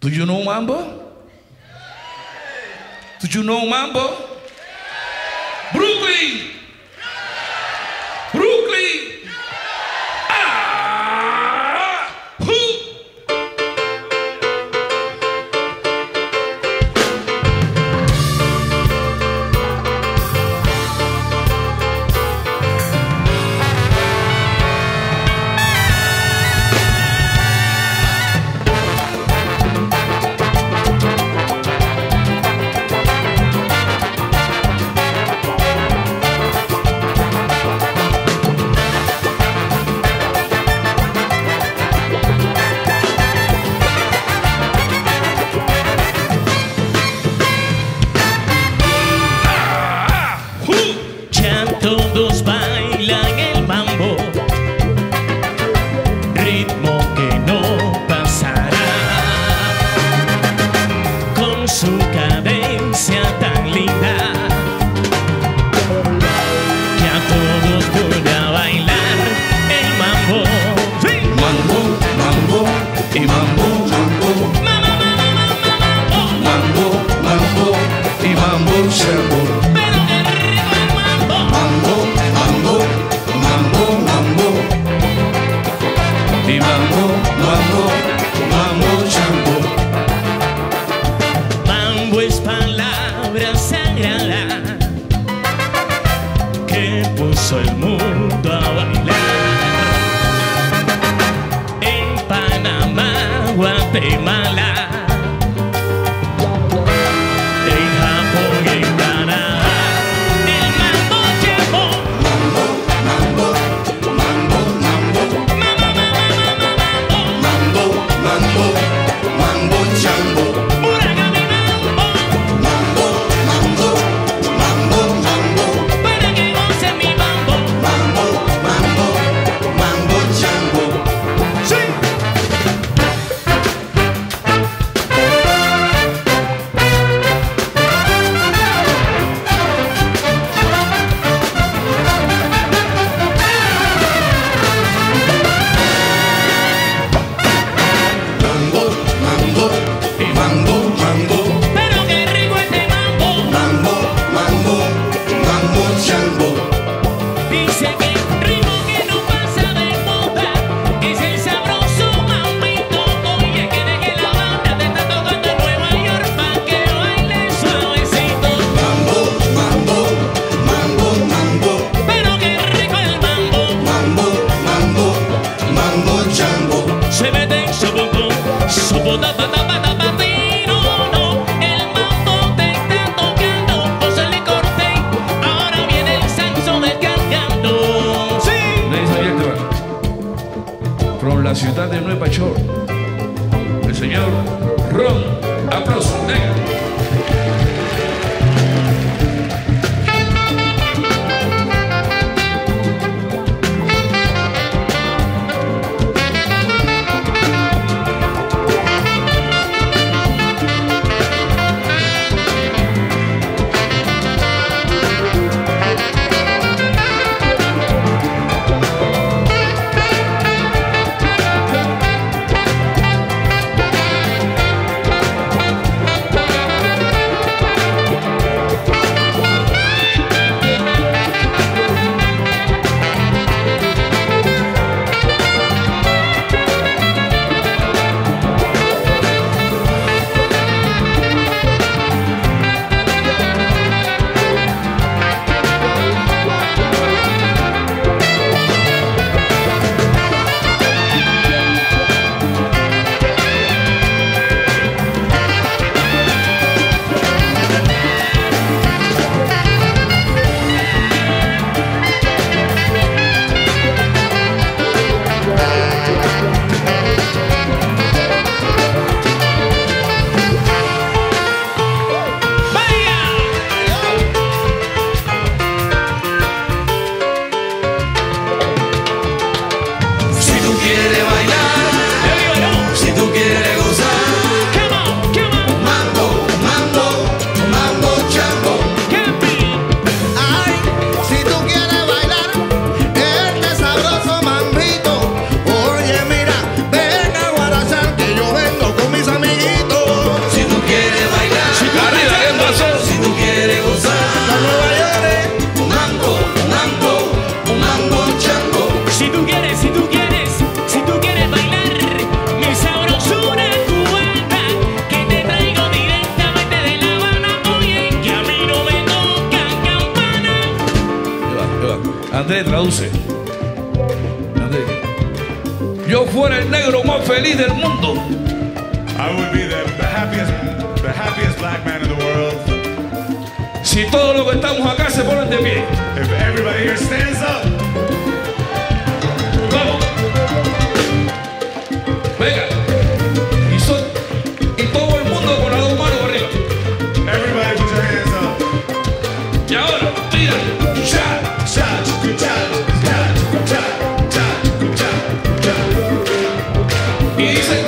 Do you know Mambo? Do you know Mambo? Brooklyn! Pero mambo, mambo, mambo, mambo, mambo, mi mamón, mamó, mamón, chambo. Mambo es palabras señalar, que puso el mundo. la ciudad de Nueva York, el señor Ron Aplauso Andrés traduce. Yo fuera el negro más feliz del mundo. I would be the, the happiest, the happiest black man in the world Si todos los que estamos acá se ponen de pie. if everybody here stands up. Vamos. Venga. Music.